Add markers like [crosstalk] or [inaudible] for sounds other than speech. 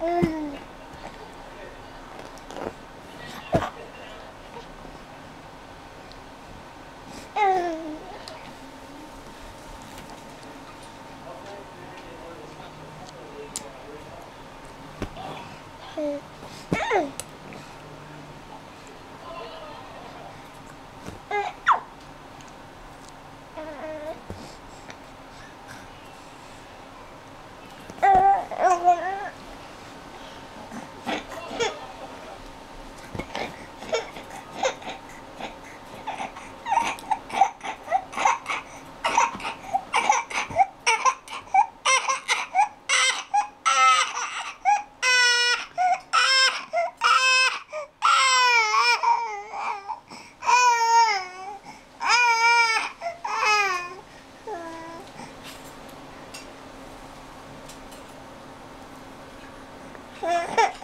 Mm-hmm. Bye. [laughs]